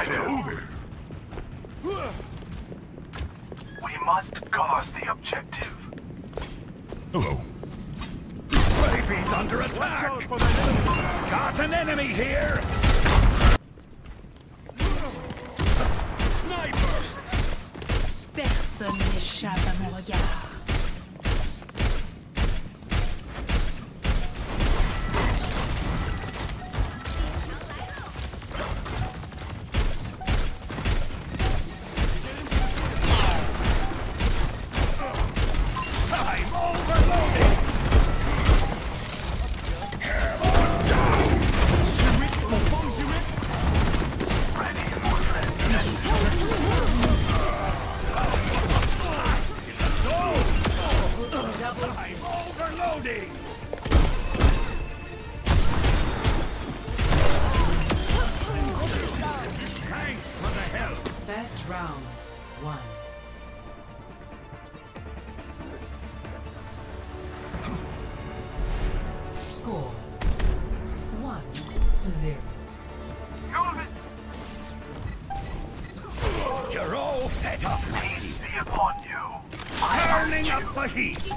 Hi there. Moving. We must guard the objective. Hello. Baby's under attack. Got an enemy here. Sniper. Personne n'échappe à mon regard. I'm overloading. Thanks for the help. First round, one. Score one to zero. You're all set up. Peace be upon you. Turning up the heat.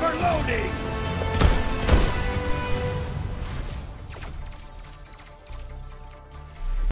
Overloading.